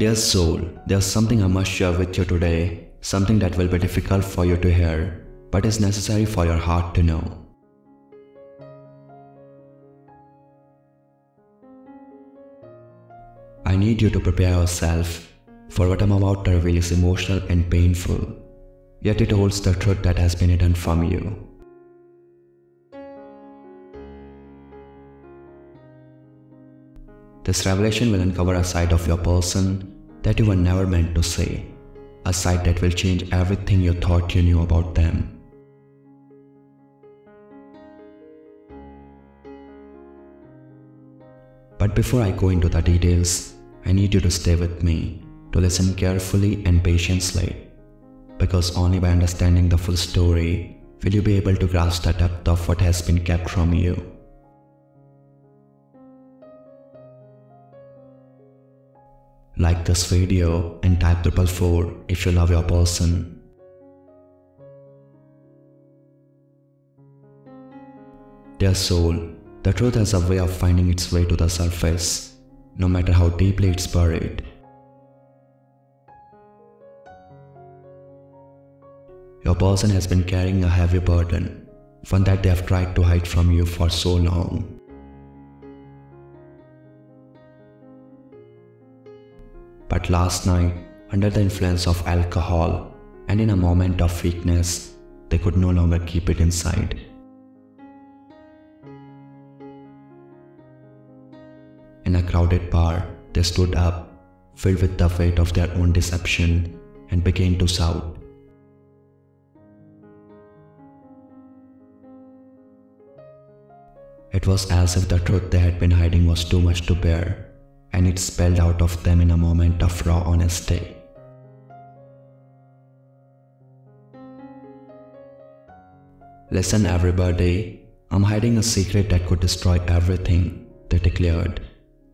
Dear soul, there's something I must share with you today, something that will be difficult for you to hear, but is necessary for your heart to know. I need you to prepare yourself, for what I'm about to reveal is emotional and painful, yet it holds the truth that has been hidden from you. This revelation will uncover a side of your person that you were never meant to say, a sight that will change everything you thought you knew about them. But before I go into the details, I need you to stay with me, to listen carefully and patiently, because only by understanding the full story will you be able to grasp the depth of what has been kept from you. Like this video and type triple four if you love your person. Dear soul, the truth has a way of finding its way to the surface, no matter how deeply it's buried. Your person has been carrying a heavy burden, one that they have tried to hide from you for so long. But last night, under the influence of alcohol and in a moment of weakness, they could no longer keep it inside. In a crowded bar, they stood up, filled with the weight of their own deception, and began to shout. It was as if the truth they had been hiding was too much to bear and it spelled out of them in a moment of raw honesty. Listen, everybody, I'm hiding a secret that could destroy everything, they declared,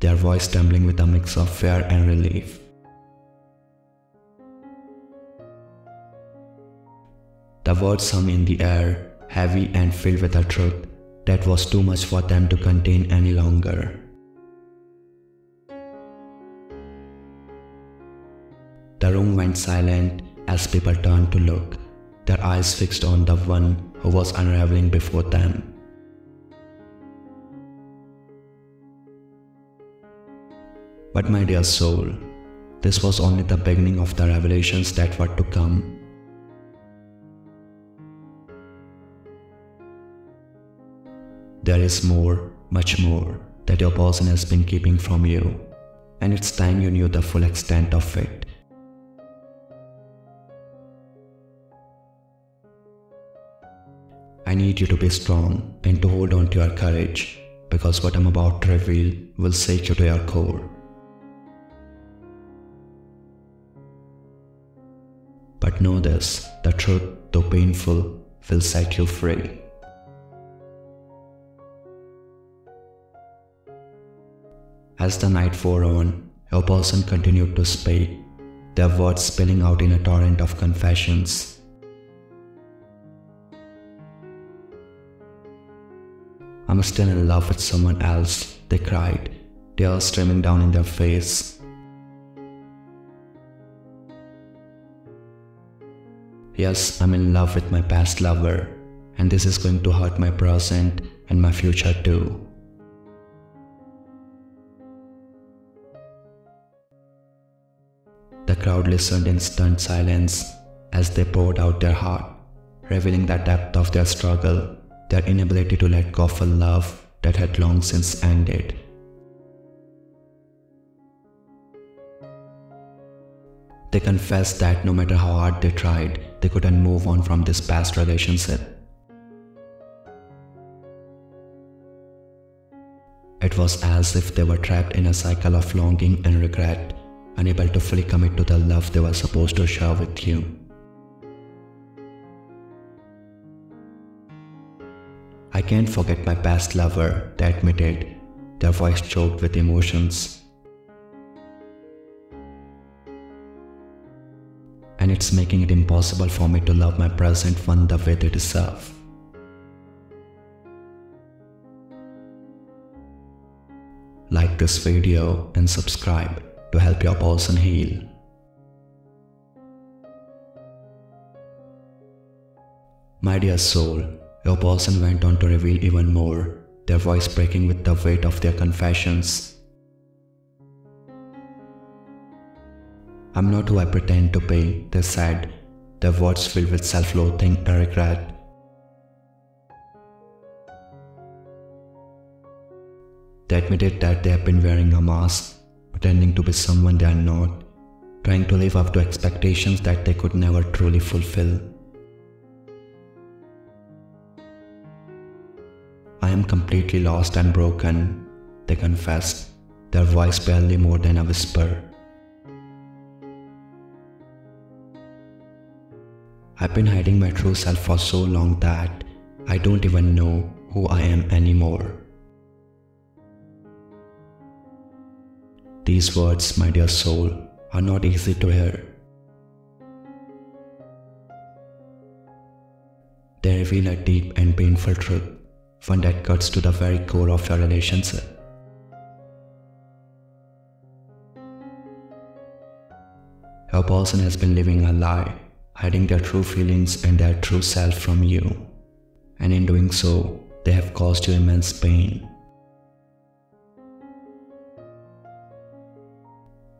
their voice trembling with a mix of fear and relief. The words hung in the air, heavy and filled with a truth that was too much for them to contain any longer. Went silent as people turned to look, their eyes fixed on the one who was unraveling before them. But my dear soul, this was only the beginning of the revelations that were to come. There is more, much more, that your person has been keeping from you, and it's time you knew the full extent of it. I need you to be strong and to hold on to your courage because what I'm about to reveal will shake you to your core. But know this the truth, though painful, will set you free. As the night wore on, your person continued to speak, their words spilling out in a torrent of confessions I'm still in love with someone else, they cried, tears streaming down in their face. Yes, I'm in love with my past lover, and this is going to hurt my present and my future too. The crowd listened in stunned silence as they poured out their heart, revealing the depth of their struggle their inability to let go of a love that had long since ended. They confessed that no matter how hard they tried, they couldn't move on from this past relationship. It was as if they were trapped in a cycle of longing and regret, unable to fully commit to the love they were supposed to share with you. I can't forget my past lover, they admitted, their voice choked with emotions. And it's making it impossible for me to love my present one the way they deserve. Like this video and subscribe to help your person heal. My dear soul, your person went on to reveal even more, their voice breaking with the weight of their confessions. I'm not who I pretend to be, they said, their words filled with self loathing and regret. They admitted that they have been wearing a mask, pretending to be someone they are not, trying to live up to expectations that they could never truly fulfill. Am completely lost and broken, they confessed, their voice barely more than a whisper. I've been hiding my true self for so long that I don't even know who I am anymore. These words, my dear soul, are not easy to hear. They reveal a deep and painful truth, one that cuts to the very core of your relationship. Your person has been living a lie, hiding their true feelings and their true self from you. And in doing so, they have caused you immense pain.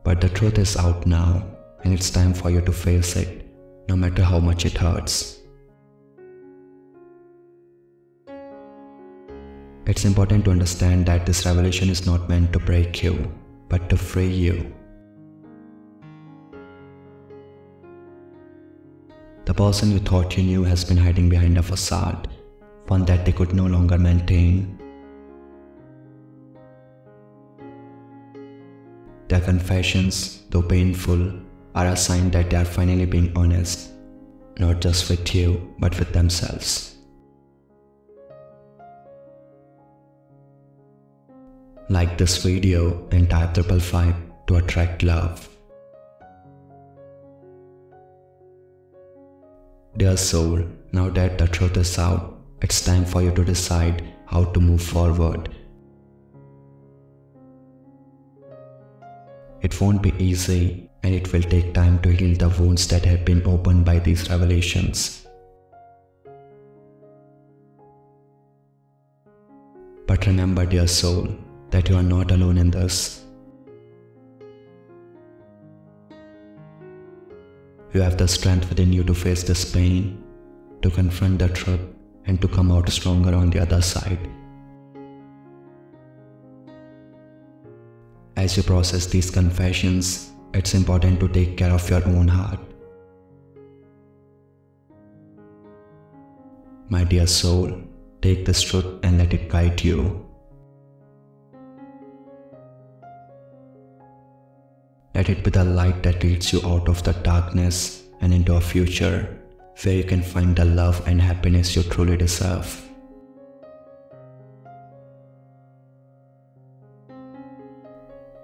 But the truth is out now, and it's time for you to face it, no matter how much it hurts. It's important to understand that this revelation is not meant to break you, but to free you. The person you thought you knew has been hiding behind a facade, one that they could no longer maintain. Their confessions, though painful, are a sign that they are finally being honest, not just with you, but with themselves. Like this video and type triple five to attract love. Dear soul, now that the truth is out, it's time for you to decide how to move forward It won't be easy and it will take time to heal the wounds that have been opened by these revelations. But remember, dear soul, that you are not alone in this. You have the strength within you to face this pain, to confront the truth, and to come out stronger on the other side. As you process these confessions, it's important to take care of your own heart. My dear soul, take this truth and let it guide you. Let it be the light that leads you out of the darkness and into a future where you can find the love and happiness you truly deserve.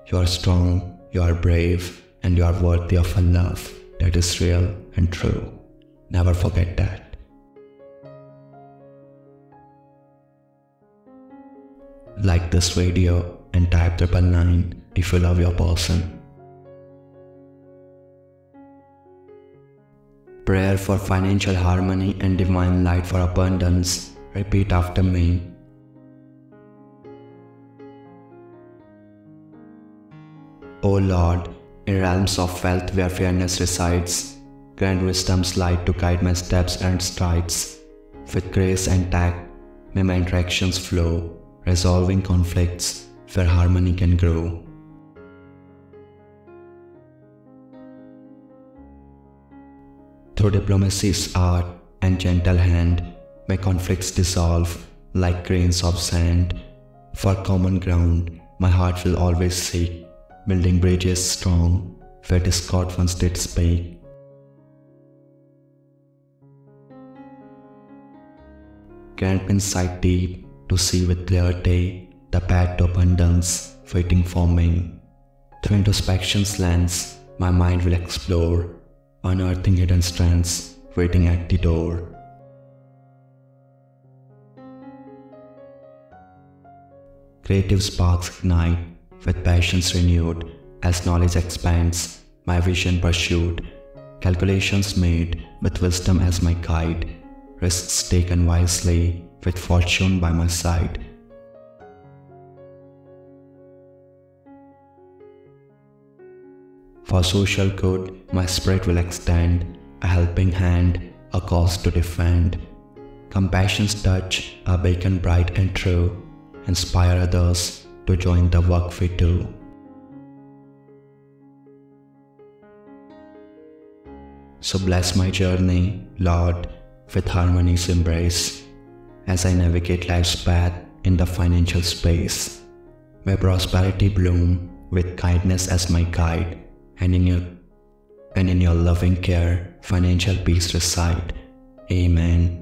You are strong, you are brave, and you are worthy of a love that is real and true. Never forget that. Like this video and type triple nine if you love your person. For financial harmony and divine light for abundance. Repeat after me. O Lord, in realms of wealth where fairness resides, grant wisdom's light to guide my steps and strides. With grace and tact, may my interactions flow, resolving conflicts where harmony can grow. Through diplomacy's art and gentle hand, may conflicts dissolve like grains of sand. For common ground, my heart will always seek building bridges strong where discord once did speak. Grant insight deep to see with clarity the path to abundance waiting for me. Through introspection's lens, my mind will explore, unearthing hidden strands waiting at the door. Creative sparks ignite with passions renewed, As knowledge expands, my vision pursued, calculations made with wisdom as my guide, risks taken wisely with fortune by my side. For social good, my spirit will extend, a helping hand, a cause to defend. Compassion's touch, a beacon bright and true, inspire others to join the work we do. So bless my journey, Lord, with harmony's embrace, as I navigate life's path in the financial space, where prosperity bloom with kindness as my guide and in your and in your loving care financial peace reside. Amen.